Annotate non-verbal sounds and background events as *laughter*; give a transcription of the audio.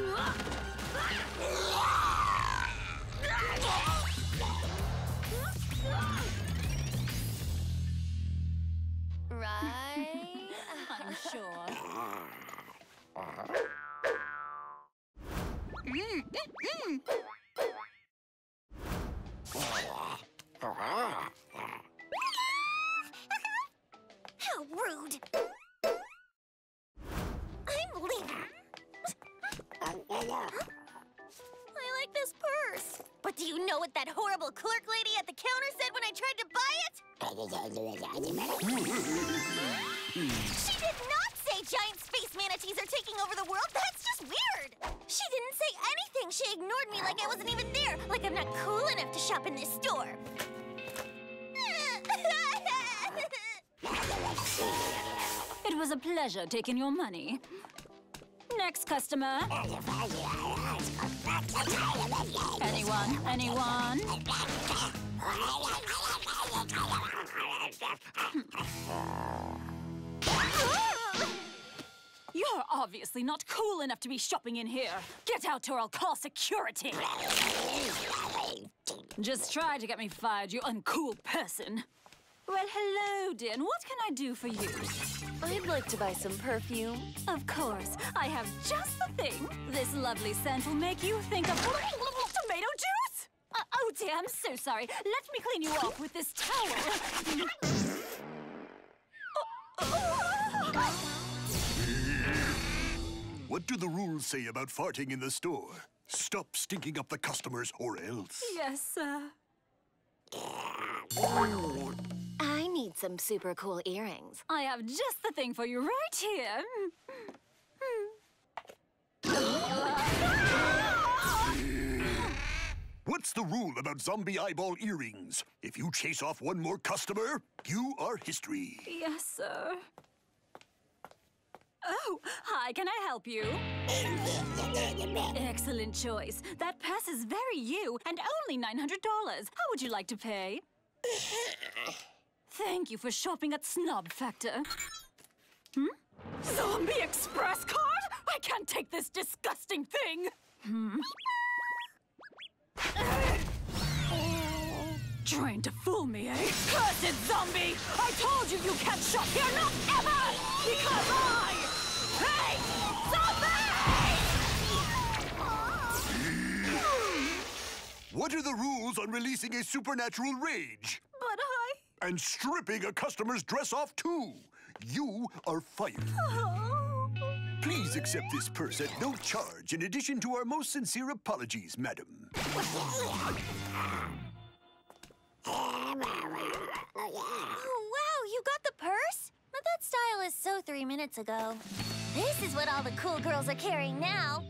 *laughs* How rude! But do you know what that horrible clerk lady at the counter said when I tried to buy it? she did not say giant space manatees are taking over the world. That's just weird. She didn't say anything. She ignored me like I wasn't even there. Like I'm not cool enough to shop in this store. It was a pleasure taking your money. Next customer. Anyone? Anyone? You're obviously not cool enough to be shopping in here. Get out or I'll call security. Just try to get me fired, you uncool person. Well, hello, Din. What can I do for you? I'd like to buy some perfume. Of course. I have just the thing. This lovely scent will make you think of tomato juice. Uh, oh dear, I'm so sorry. Let me clean you off with this towel. What do the rules say about farting in the store? Stop stinking up the customers or else. yes, sir. I need some super cool earrings. I have just the thing for you right here. What's the rule about zombie eyeball earrings? If you chase off one more customer, you are history. Yes, sir. Oh, hi, can I help you? Excellent choice. That purse is very you and only $900. How would you like to pay? Thank you for shopping at Snob Factor. Hmm? Zombie Express card? I can't take this disgusting thing! Hmm? Trying to fool me, eh? Cursed zombie! I told you you can't shop here, not ever! Because I hate zombies! What are the rules on releasing a supernatural rage? But I... And stripping a customer's dress off, too. You are fired. Oh. Please accept this purse at no charge, in addition to our most sincere apologies, madam. Oh, wow, you got the purse? But that style is so three minutes ago. This is what all the cool girls are carrying now.